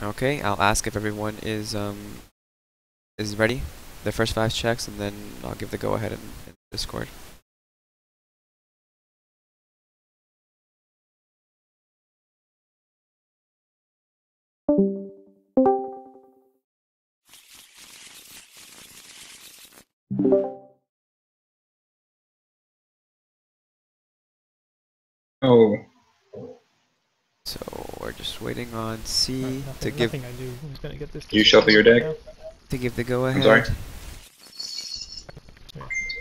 Okay, I'll ask if everyone is um is ready. The first five checks, and then I'll give the go ahead in, in Discord. Oh, just waiting on C Uh, to give nothing I do is gonna get this. You shuffle your deck? Yeah. to give the go ahead. I'm sorry.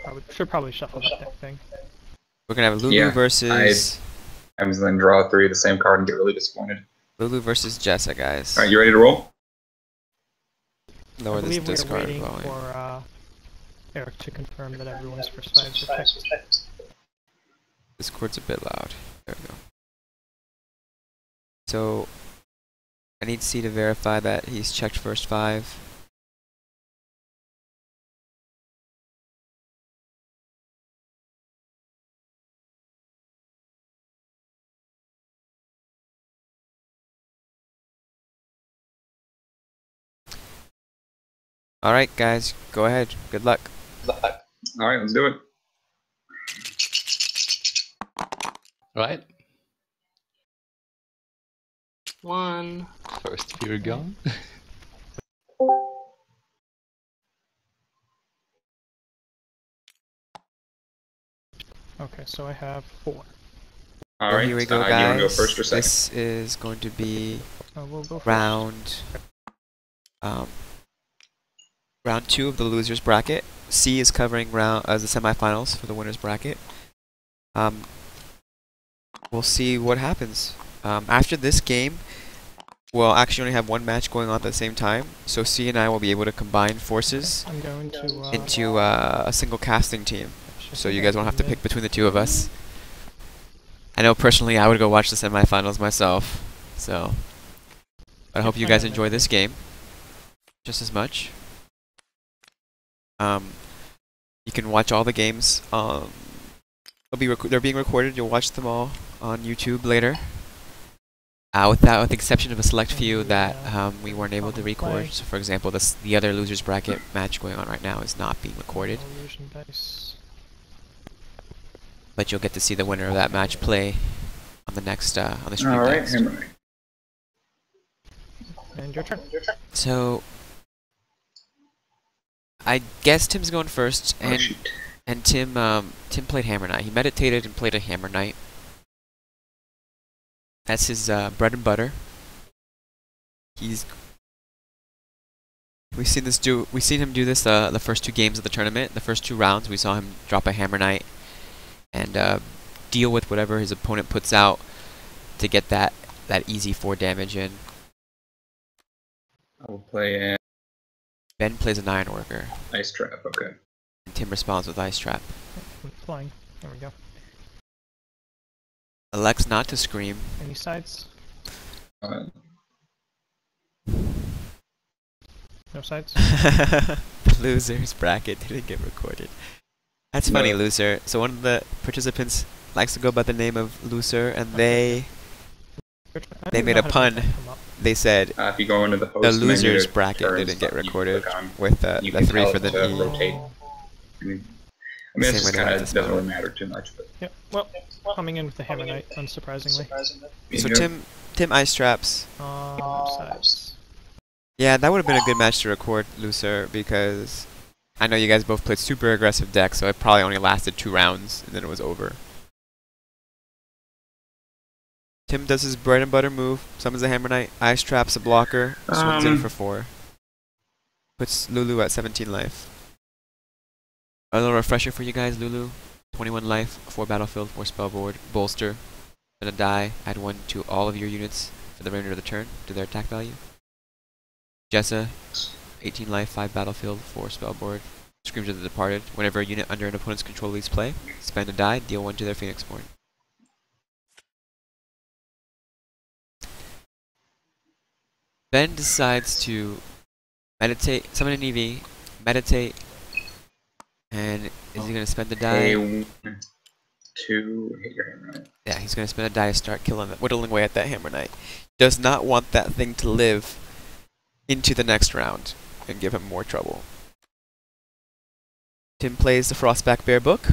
I would, should probably shuffle that deck thing. We're gonna have Lulu Yeah, versus I was then draw three of the same card and get really disappointed. Lulu versus Jessa, guys. All right, you ready to roll? Lower I this believe we're discard waiting volume. for uh, Erik to confirm that everyone's first fives are checked. Discord's a bit loud. There we go. So I need C to verify that he's checked first five. Alright guys, go ahead. Good luck. All right, let's do it. Right. One. First fear gone. Okay, so I have four. All Well, right, here we go uh, guys. You go first or second? This is going to be So we'll go round um, round two of the losers bracket. C is covering round as the semifinals for the winners bracket. Um, we'll see what happens. Um, after this game, we'll actually only have one match going on at the same time. So C and I will be able to combine forces to uh, into uh, a single casting team. So you guys won't have to pick between the two of us. I know personally I would go watch the semifinals myself. So I hope you guys enjoy this game just as much. Um, you can watch all the games. Um, they'll be rec- they're being recorded. You'll watch them all on YouTube later. Uh, with that, with the exception of a select few that um, we weren't able to record. So, for example, this the other losers bracket match going on right now is not being recorded but you'll get to see the winner of that match play on the next uh, on the stream. All right, next. hammer. And your turn. So I guess Tim's going first, Oh, and shoot. and Tim um, Tim played Hammer Knight. He meditated and played a Hammer Knight. That's his uh, bread and butter. He's we've seen this do we've seen him do this uh, the first two games of the tournament. The first two rounds, we saw him drop a Hammer Knight and uh, deal with whatever his opponent puts out to get that that easy four damage in. I will play an Ben plays an Iron Worker, ice trap. Okay. and Tim responds with Ice Trap. I'm flying. There we go. Elects not to scream. Any sides? Uh, No sides? the losers bracket didn't get recorded. That's funny, No. loser. So one of the participants likes to go by the name of loser, and they Your turn. I They made a pun. make that come up. they said uh, if you go into the host the losers it bracket didn't get recorded with uh, the three for the to E. rotate. I mean, Same it's just kind of this doesn't really matter too much. But Yep. Well, coming in with the hammer knight, unsurprisingly. you So. Tim, Tim Ice Traps. Uh. Yeah, that would have been a good match to record, loser, because I know you guys both played super aggressive decks, so it probably only lasted two rounds, and then it was over. Tim does his bread and butter move, summons a Hammer Knight, Ice Traps a blocker, swings in Um, for four. Puts Lulu at 17 life. A little refresher for you guys, Lulu. 21 life, 4 battlefield, 4 spell board, bolster. Gonna die, add 1 to all of your units for the remainder of the turn to their attack value. Jessa, 18 life, 5 battlefield, 4 spell board. Screams of the Departed. Whenever a unit under an opponent's control leaves play, spend a die, deal 1 to their Phoenixborn. Ben decides to meditate, summon an EV, meditate, and is he going to oh. spend the die? Two, hit your hammer. Right? Yeah, he's going to spend a die to start killing, that whittling away at that Hammer Knight. Does not want that thing to live into the next round and give him more trouble. Tim plays the Frostback Bear book.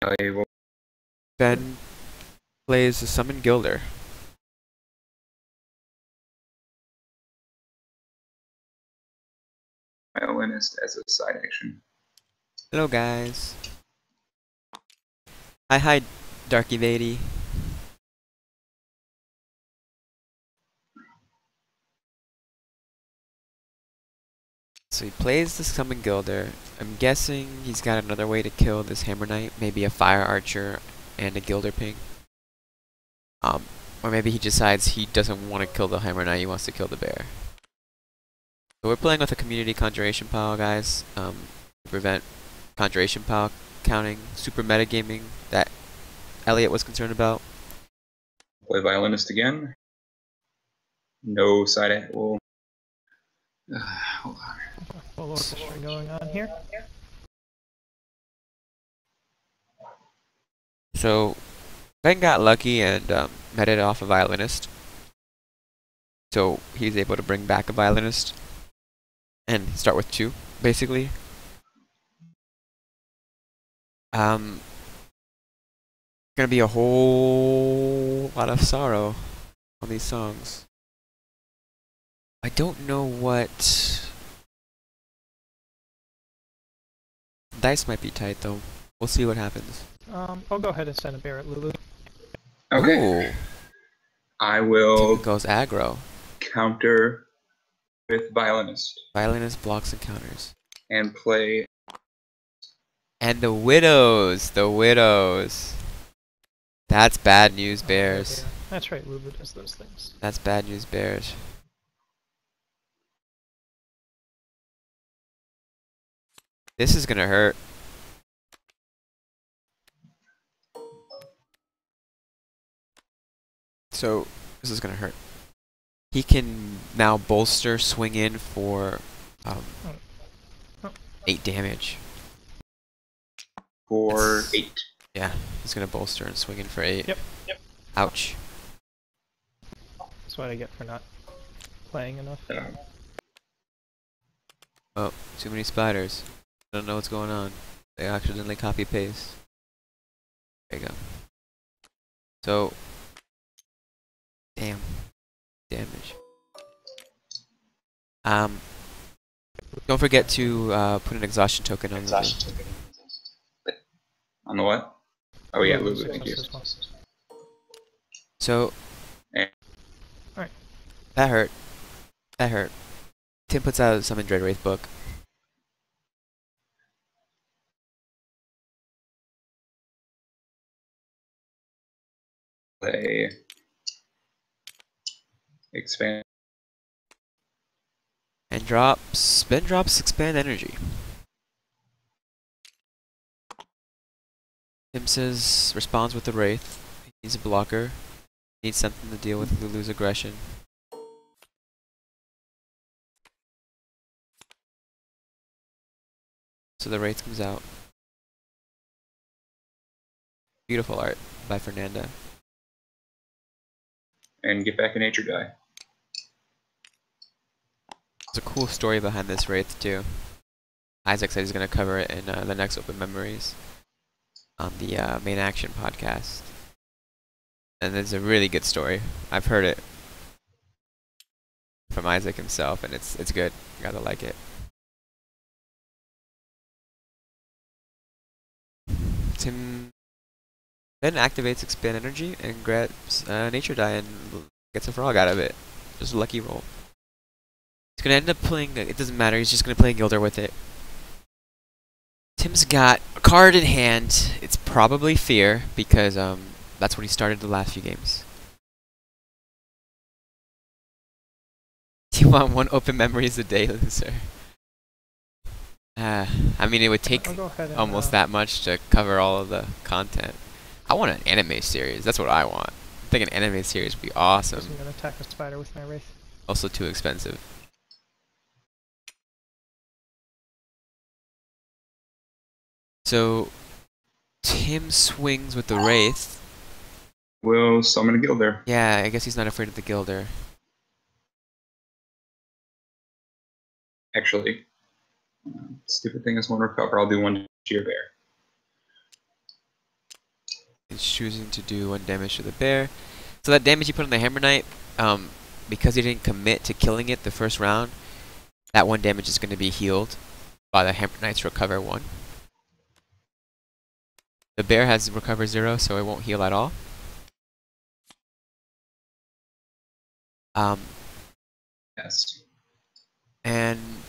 I will Ben plays the Summon Gilder. violinist as a side action. Hello guys. Hi hi Darky Lady. So he plays the Summon Gilder. I'm guessing he's got another way to kill this Hammer Knight. Maybe a Fire Archer and a Gilder Ping. Um, or maybe he decides he doesn't want to kill the Hammer Knight, he wants to kill the bear. So we're playing with a community conjuration pile, guys. Um, to prevent conjuration pile counting, super metagaming that Elliot was concerned about. Play violinist again. No side act. Well, uh, hold on. Full orchestra going on here. So Ben got lucky and um, meted off a violinist. So he's able to bring back a violinist and start with two, basically. Um, gonna be a whole lot of sorrow on these songs. I don't know what dice might be tight though. We'll see what happens. Um, I'll go ahead and send a bear at Lulu. Okay. Ooh, I will Tim goes aggro. counter with violinist Violinist blocks and counters. and play And the widows, the widows. That's bad news, bears. Yeah, That's right, Lulu does those things. That's bad news, bears. This is gonna hurt. So, this is gonna hurt. He can now bolster, swing in for um, Oh. 8 damage. for It's- eight. Yeah, he's gonna bolster and swing in for 8. Yep, yep. Ouch. That's what I get for not playing enough. Uh, Oh, too many spiders. I don't know what's going on. They accidentally copy paste. There you go. So, damn, damage. Um, don't forget to uh, put an exhaustion token on Lulu. on the what? Oh yeah, Lulu Lulu. Thank you. success as well. So. Alright. that hurt. That hurt. Tim puts out Summon Dread Wraith book. Play expand. And drops, Ben drops Expand Energy. Tim says, responds with the Wraith. He needs a blocker. Needs something to deal with Lulu's aggression. So the Wraith comes out. Beautiful art by Fernanda. and get back in nature die. There's a cool story behind this Wraith too. Isaac said he's going to cover it in uh, the next Open Memories on the uh, Main Action podcast. And it's a really good story. I've heard it from Isaac himself, and it's it's good. You gotta like it. Tim then activates Expand Energy and grabs uh, Nature Die and gets a frog out of it. Just a lucky roll. He's gonna end up playing. It doesn't matter. He's just gonna play Gilder with it. Tim's got a card in hand. It's probably Fear because um that's what he started the last few games. You want one open memories a day, loser? Uh, I mean, it would take I'll go ahead and, almost uh, that much to cover all of the content. I want an anime series. That's what I want. I think an anime series would be awesome. I'm gonna attack a spider with my wraith. Also too expensive. So Tim swings with the Wraith. Will summon a Gilder. Yeah, I guess he's not afraid of the Gilder. Actually, uh, stupid thing is one recover. I'll do one to your bear. He's choosing to do one damage to the bear. So that damage he put on the Hammer Knight, um, because he didn't commit to killing it the first round, that one damage is going to be healed by the Hammer Knight's recover one. The bear has recover zero, so it won't heal at all. Um, Yes. and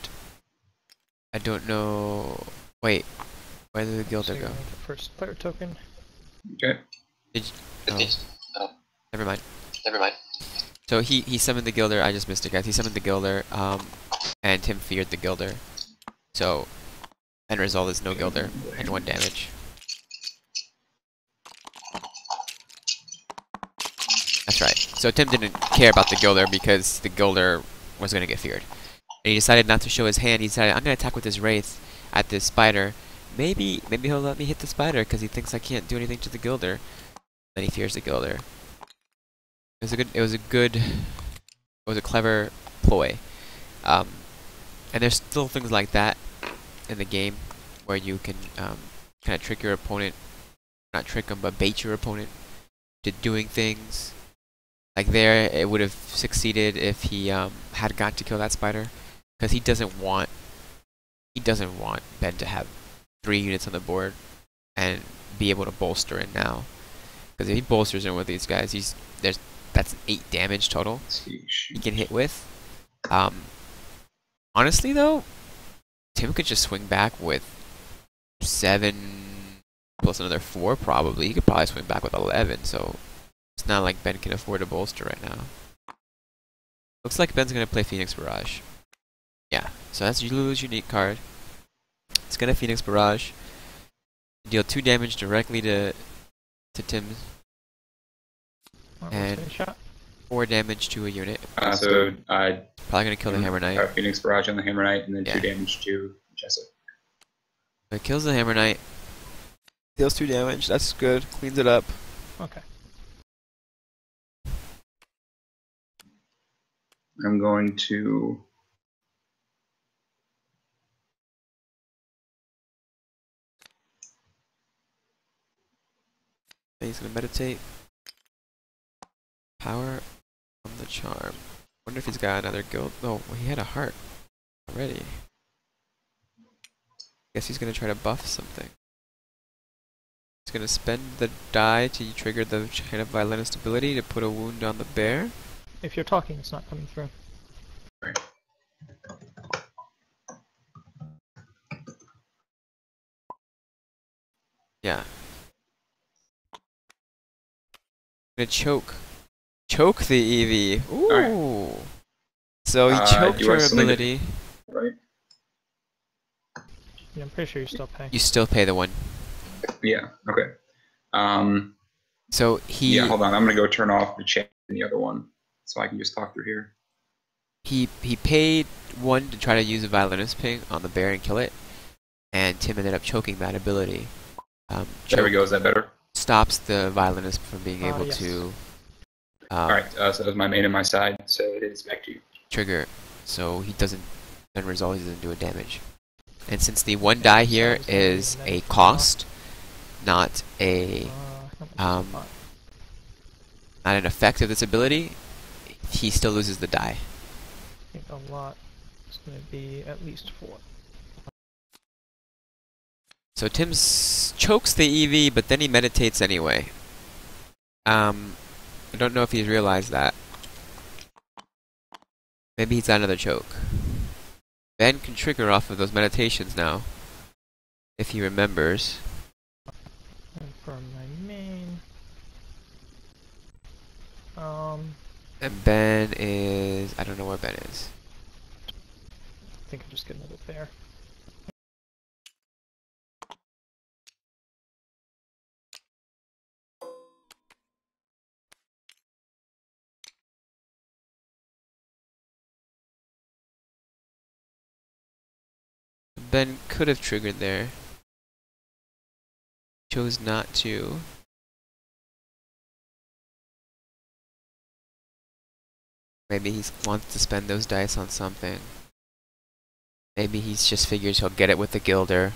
I don't know. Wait, where did the So Gilder go? gonna First player token. Okay. Did you, Oh. Never mind. Never mind. So he he summoned the Gilder. I just missed it, guys. He summoned the Gilder. Um, and Tim feared the Gilder. So, end result is no Gilder and one damage. That's right. So Tim didn't care about the Gilder because the Gilder was gonna get feared. And he decided not to show his hand. He decided, I'm gonna attack with this Wraith at this spider. Maybe maybe he'll let me hit the spider because he thinks I can't do anything to the Gilder. Then he fears the Gilder. It was a good. It was a good. It was a clever ploy. Um, and there's still things like that in the game where you can um, kind of trick your opponent, not trick them, but bait your opponent to doing things. Like there, it would have succeeded if he um, had got to kill that spider, because he doesn't want. He doesn't want Ben to have three units on the board and be able to bolster in now. Because if he bolsters in with these guys, he's there's that's eight damage total he can hit with. Um, honestly though, Tim could just swing back with seven plus another four probably. He could probably swing back with eleven, so it's not like Ben can afford a bolster right now. Looks like Ben's gonna play Phoenix Barrage. Yeah, so that's Lulu's unique card. It's gonna Phoenix Barrage. Deal two damage directly to to Tim, And- four damage to a unit. Uh, so uh, Probably gonna kill the Hammer Knight. uh, Phoenix Barrage on the Hammer Knight, and then Yeah. two damage to Jessup. It kills the Hammer Knight. Deals two damage. That's good. Cleans it up. Okay. I'm going to. He's gonna meditate. Power on the charm. Wonder if he's got another guild. No, oh, well, he had a heart already. Guess he's gonna try to buff something. He's gonna spend the die to trigger the chain of violinist ability to put a wound on the bear. If you're talking, it's not coming through. Yeah. Gonna choke. Choke the EV. Ooh. Alright. So he Uh, choked you your are still gonna- ability. Right? Yeah, I'm pretty sure you're still pay. You still pay the one. Yeah. Okay. Um. So he Yeah. Hold on. I'm gonna go turn off the chat in the other one, so I can just talk through here. he he paid one to try to use a violinist ping on the bear and kill it, and Tim ended up choking that ability. Um, There we go. Is that better? Stops the violinist from being Ah, able yes. to um, All right. Uh, so that was my main and my side. So it is back to you. trigger, so he doesn't. End result, he doesn't do a damage. And since the one die here So it's is gonna be a a cost, not a Uh, how much Um, not an effect of this ability, he still loses the die. I think a lot. It's going to be at least four. So Tim's chokes the EV, but then he meditates anyway. Um, I don't know if he's realized that. Maybe he's got another choke. Ben can trigger off of those meditations now. If he remembers. And for my main. Um, And Ben is... I don't know where Ben is. I think I'm just get another bear. Ben could have triggered there. chose not to. Maybe he wants to spend those dice on something. Maybe he just figures he'll get it with the Gilder.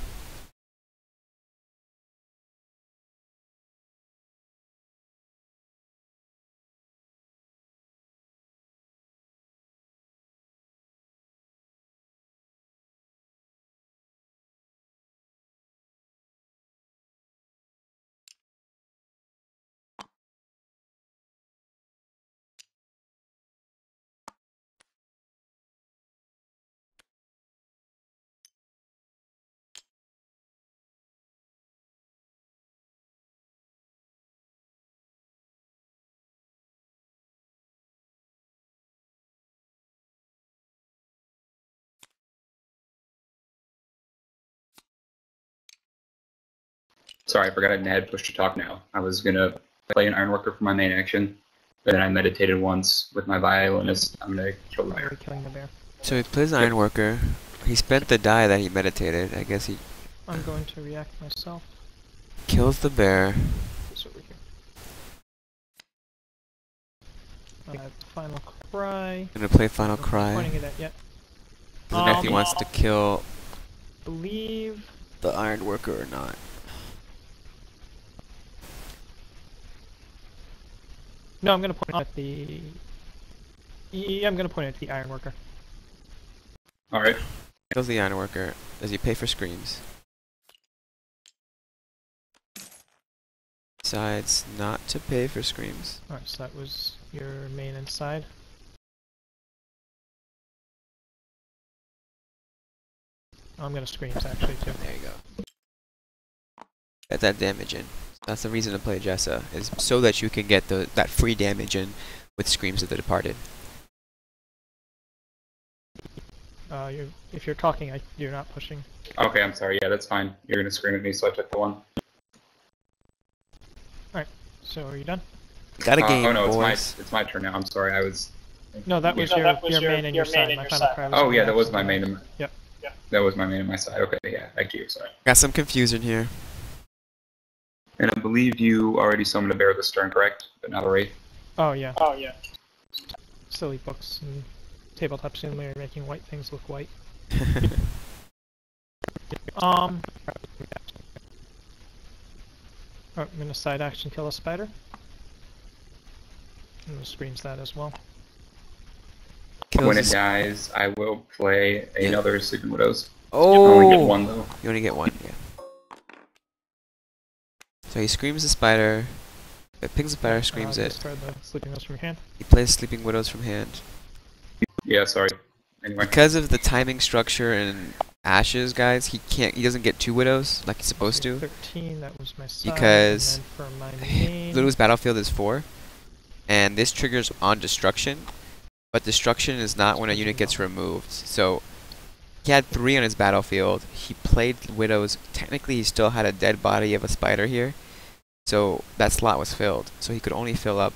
Sorry, I forgot I had push to talk now. I was gonna play an Ironworker for my main action, but then I meditated once with my violinist. I'm gonna kill the Why bear. killing the bear? So he plays Ironworker. He spent the die that he meditated. I guess he I'm going to react myself. kills the bear. This over here. Uh, final cry. Gonna play Final Not Cry. Pointing it at yet. Doesn't know if he Um, wants to kill Believe. the Ironworker or not. No, I'm gonna point at the. Yeah, I'm gonna point at the ironworker. All right. Kills the Ironworker. Does he pay for screams? Decides not to pay for screams. Alright, so that was your main inside. I'm gonna screams actually too. There you go. Get that damage in. That's the reason to play Jessa, is so that you can get the that free damage in with Screams of the Departed. Uh, you're, if you're talking, I, you're not pushing. Okay, I'm sorry. Yeah, that's fine. You're gonna scream at me, so I took the one. Alright, so are you done? Got a Uh, game, oh no, it's my it's my turn now. I'm sorry. I was. No, that Yeah. was No, your, that was your, your- main and your your, side. and My your final side. Oh yeah, that was my main. And my, Yep. Yep. That was my main and my side. Okay, yeah. thank you. Sorry. Got some confusion here. And I believe you already summoned a bear this turn, correct? But not a wraith. Oh yeah, Oh yeah. silly books and tabletop simulator making white things look white. Um. Oh, I'm gonna side action kill a spider. I'm gonna screams that as well. Kills when it dies, I will play Yeah. another Sleeping Widows. I oh! only get one though. You only get one, yeah. So he screams the spider. It pings the spider, screams uh, it. Sleeping nose from hand. He plays Sleeping Widows from hand. Yeah, sorry. Anyway. Because of the timing structure and ashes, guys, he can't. He doesn't get two widows like he's supposed to. Thirteen. That was my side. Because and then for my main. Lulu's battlefield is four, and this triggers on destruction, but destruction is not when a unit gets removed. So he had three on his battlefield. He played widows. Technically, he still had a dead body of a spider here, so that slot was filled. So he could only fill up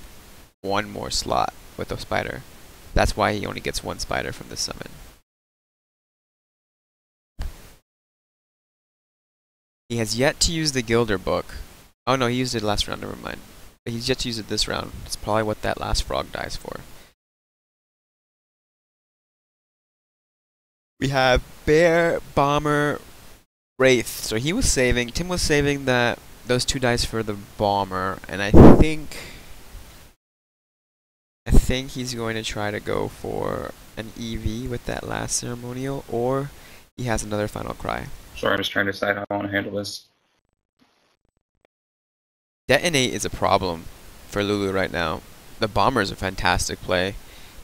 one more slot with a spider. That's why he only gets one spider from this summon. He has yet to use the Gilder book. Oh no, he used it last round, never mind. But he's yet to use it this round. It's probably what that last frog dies for. We have Bear, Bomber, Wraith. So he was saving, Tim was saving that those two dice for the Bomber, and I think I think he's going to try to go for an EV with that last ceremonial, or he has another final cry. Sorry, I'm just trying to decide how I want to handle this. Detonate is a problem for Lulu right now. The bomber is a fantastic play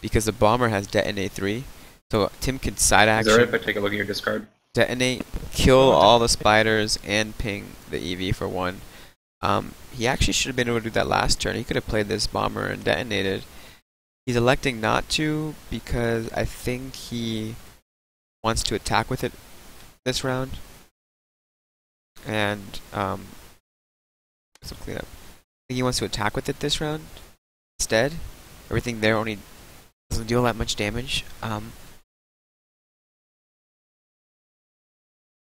because the bomber has detonate three, so Tim can side action. Is it alright if I take a look at your discard? detonate, kill all the spiders, and ping the EV for one. Um, he actually should have been able to do that last turn. He could have played this bomber and detonated. He's electing not to because I think he wants to attack with it this round. And um, some cleanup. I think he wants to attack with it this round instead. Everything there only doesn't deal that much damage. Um,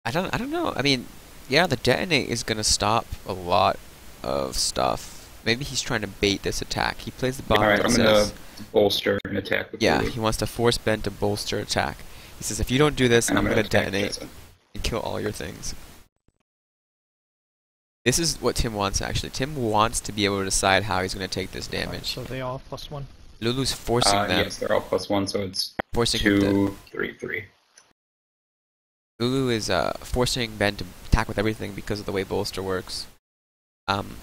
I don't. I don't know. I mean, Yeah, the detonate is gonna stop a lot of stuff. Maybe he's trying to bait this attack. He plays the bomb Alright, I'm gonna bolster and attack with yeah, Lulu. he wants to force Ben to bolster attack. He says, if you don't do this, and I'm gonna attack detonate Jessa. and kill all your things. This is what Tim wants actually. Tim wants to be able to decide how he's gonna take this Alright, damage. so they all plus one. Lulu's forcing Uh, them, yes, they're all plus one, so it's forcing him to two, three, three. Lulu is uh, forcing Ben to attack with everything because of the way Bolster works. Um,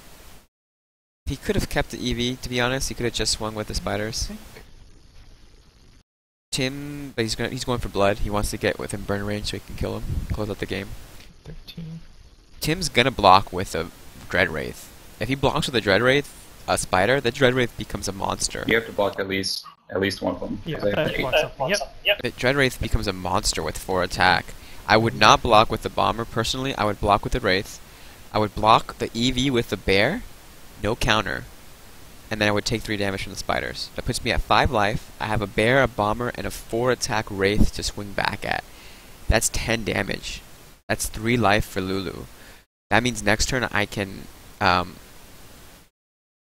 he could have kept the EV, to be honest. He could have just swung with the spiders. Tim, but he's gonna, he's going for blood. He wants to get within burn range so he can kill him, close out the game. 13. Tim's gonna block with a Dread Wraith. If he blocks with a Dread Wraith, a spider, the Dread Wraith becomes a monster. You have to block at least at least one of them. Yeah, they have that eight. blocks something. Yep. The Dread Wraith becomes a monster with 4 attack. I would not block with the Bomber personally. I would block with the Wraith. I would block the EV with the Bear, no counter. And then I would take 3 damage from the spiders. That puts me at 5 life. I have a Bear, a Bomber, and a 4 attack Wraith to swing back at. That's 10 damage. That's 3 life for Lulu. That means next turn I can. Um,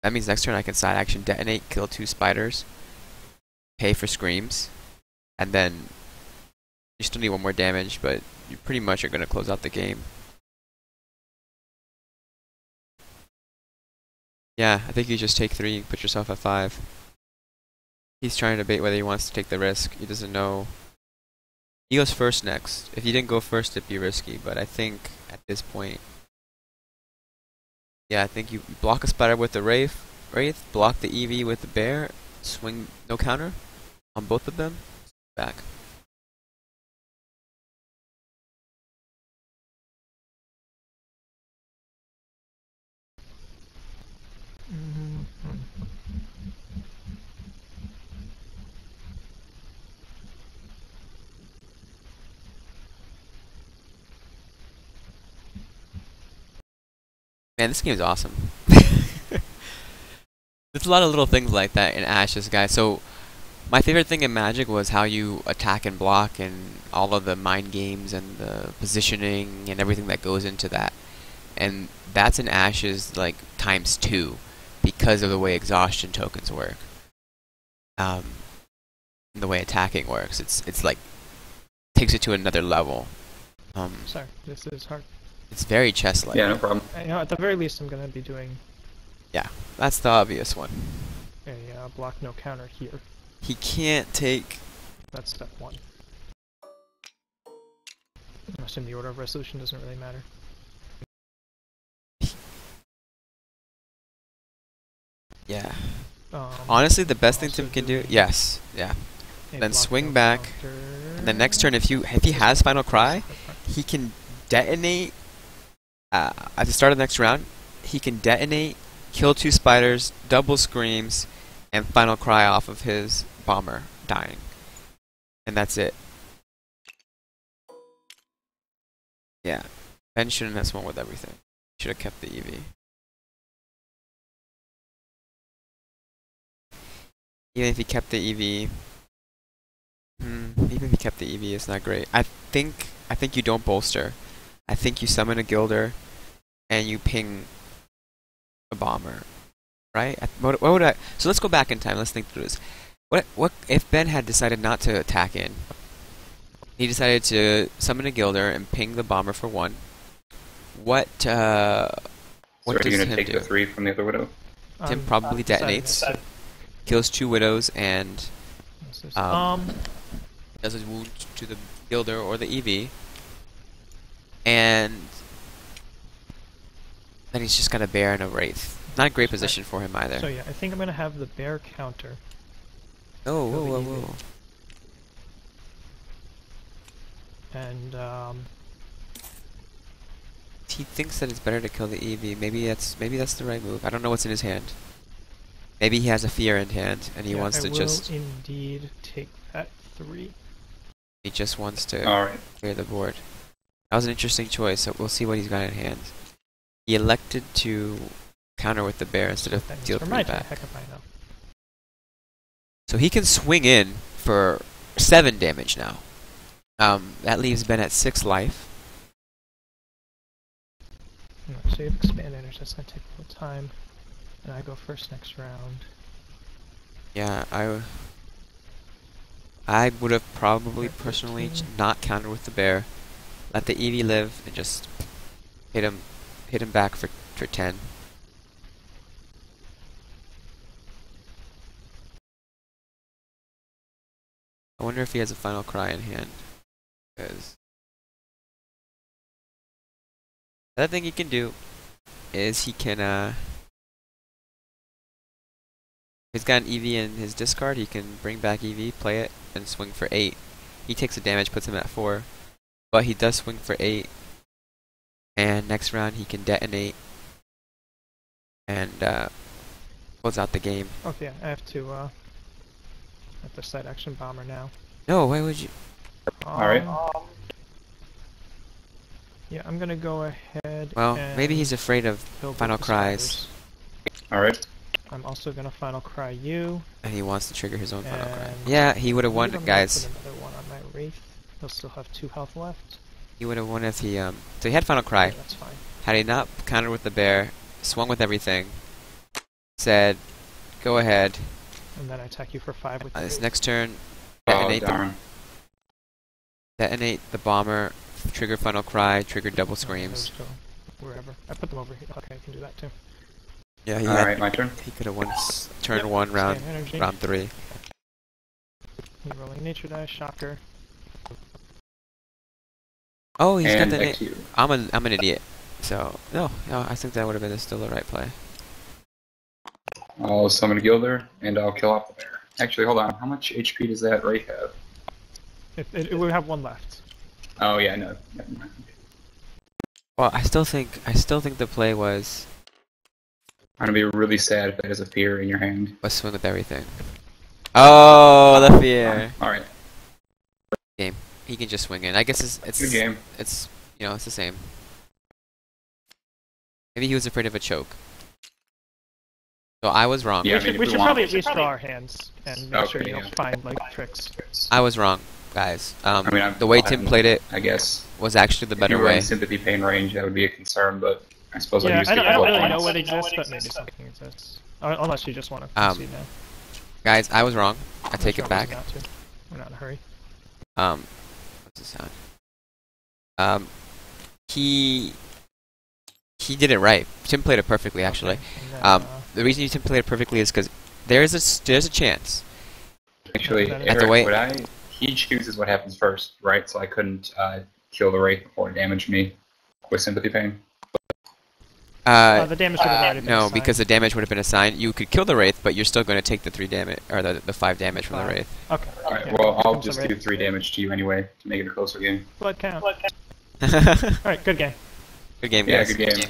that means next turn I can side action detonate, kill 2 spiders, pay for screams, and then you still need one more damage, but you pretty much are going to close out the game. Yeah, I think you just take three, put yourself at five. He's trying to debate whether he wants to take the risk. He doesn't know. He goes first next. If he didn't go first, it'd be risky, but I think at this point. Yeah, I think you block a spider with the Wraith, Wraith, block the EV with the Bear, swing no counter on both of them, back. Man, this game is awesome. There's a lot of little things like that in Ashes, guys. So, my favorite thing in Magic was how you attack and block, and all of the mind games and the positioning and everything that goes into that. And that's in Ashes like times two, because of the way exhaustion tokens work. Um, the way attacking works, it's it's like takes it to another level. Um, Sorry, this is hard. It's very chess-like. Yeah, no problem. Uh, You know, at the very least, I'm gonna be doing Yeah, That's the obvious one. a uh, block no counter here. He can't take. That's step one. I assume the order of resolution doesn't really matter. Yeah. Um, Honestly, the best thing Tim can do. Yes. Yeah. then swing no back, counter. And the next turn, if you if he has Final Cry, he can detonate. Uh, at the start of the next round, he can detonate, kill two spiders, double screams, and Final Cry off of his bomber dying, and that's it. Yeah, Ben shouldn't have swung with everything. Should have kept the EV. Even if he kept the EV, Hmm, even if he kept the EV, it's not great. I think I think you don't bolster. I think you summon a Gilder, and you ping a bomber, right? What, what would I? So let's go back in time. Let's think through this. What what if Ben had decided not to attack in? He decided to summon a Gilder and ping the bomber for one. What uh, So what are does you gonna take do? the three from the other widow? Tim I'm probably deciding detonates, this. kills two widows, and Um, um, does his wound to the Gilder or the EV. And then he's just got a bear and a wraith. Not a great position for him either. so yeah, I think I'm gonna have the bear counter. oh, whoa, whoa, whoa. And um, He thinks that it's better to kill the EV. Maybe that's maybe that's the right move. I don't know what's in his hand. Maybe he has a fear in hand and he yeah, wants I to will just indeed take that three. he just wants to Alright. clear the board. That was an interesting choice. So we'll see what he's got in hand. He elected to counter with the bear instead of That deal for three my back. Heck if I know. So he can swing in for seven damage now. Um, that leaves Ben at six life. No, so you have expanded, that's gonna take a little time. And I go first next round. Yeah, I. I would have probably personally not countered with the bear, let the Eevee live, and just hit him, hit him back for for ten. I wonder if he has a final cry in hand, because thing he can do is he can uh. He's got an EV in his discard. He can bring back EV, play it, and swing for eight. He takes the damage, puts him at four, but he does swing for eight. And next round he can detonate and uh, close out the game. Oh yeah, I have to uh have to side action bomber now. No, why would you? Alright. Um, Yeah, I'm gonna go ahead. Well, maybe he's afraid of, final cries. All right. I'm also gonna final cry you. and he wants to trigger his own final cry. Yeah, he would have won, believe I'm gonna guys. Put another one on my wraith. He'll still have two health left. He would have won if he um. So he had final cry. Yeah, that's fine. Had he not countered with the bear, swung with everything, said, "Go ahead." And then I attack you for five with Uh, this next turn, Oh detonate the darn. detonate the bomber, trigger final cry, trigger double No, screams. those go Wherever. I put them over here. Okay, I can do that too. Yeah, he All had, right, my turn. he could have won turn Yep, one, round round three. You rolling nature die, shocker. Oh, he's got the. XU. I'm an I'm an idiot. So no, no, I think that would have been still the right play. Oh, I'll summon a Gilder, and I'll kill off the bear. Actually, hold on. How much HP does that Wraith have? It, it, it would have one left. Oh yeah, no. Never mind. Well, I still think I still think the play was I'm gonna be really sad if that has a fear in your hand. was swing with everything. Oh, the fear. All right. He can just swing in. I guess it's it's Good game. it's you know it's the same. Maybe he was afraid of a choke. So I was wrong. Yeah, I we mean, should, if we we should probably at least draw our hands and make sure Okay, you don't find like tricks. I was wrong, guys. Um, I mean, I'm- the way Tim played it I guess. was actually the if better you were in way. sympathy pain range, that would be a concern, but I suppose I'll Yeah, use I the don't, I don't double really know what exists, but maybe something exists. Unless you just want to Um, proceed now. Guys, I was wrong. I There's take no it back. not to. We're not in a hurry. Um, what's the sound? Um, he he did it right. Tim played it perfectly, actually. Okay, Um, The reason Tim played it perfectly is because there's a s- there's a chance. Actually, At the way- would I? He chooses what happens first, right? So I couldn't uh, kill the wraith before it damaged me with sympathy pain. Uh, Uh, the damage would have already been no, assigned. because the damage would have been assigned. You could kill the wraith, but you're still going to take the three damage or the the five damage from the wraith. Okay. All right. yeah, well, I'll comes the just do three damage to you anyway to make it a closer game. Blood count. Blood count. Alright, good game. Good game, Yeah, guys. good game.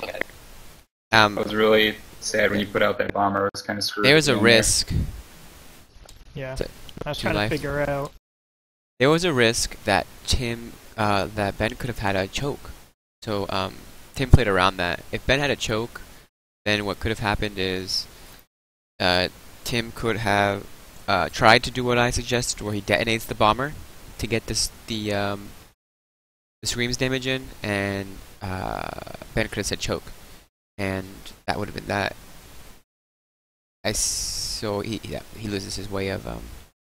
Um, I was really sad when you put out that bomber. I was kind of screwed. there was a in there. risk. Yeah. I was two trying life. to figure out. There was a risk that Tim, uh, that Ben could have had a choke. So um, Tim played around that. If Ben had a choke, then what could have happened is, uh, Tim could have uh, tried to do what I suggested, where he detonates the bomber to get this the um, the screams damage in, and uh, Ben could have said choke, and that would have been that. I so he yeah, he loses his way of um,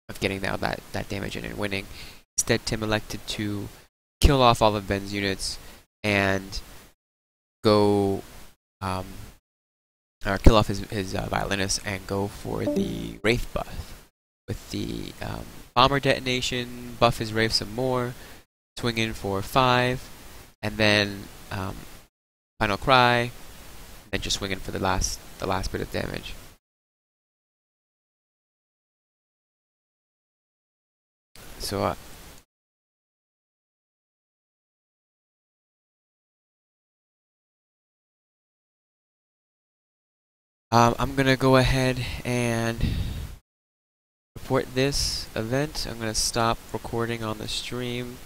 of getting that, that that damage in and winning. Instead, Tim elected to kill off all of Ben's units and go um, or kill off his his uh, violinist and go for the wraith buff with the um, bomber detonation. Buff his wraith some more. Swing in for five, and then um, final cry. And then just swing in for the last the last bit of damage. So uh, um, I'm gonna go ahead and report this event. I'm gonna stop recording on the stream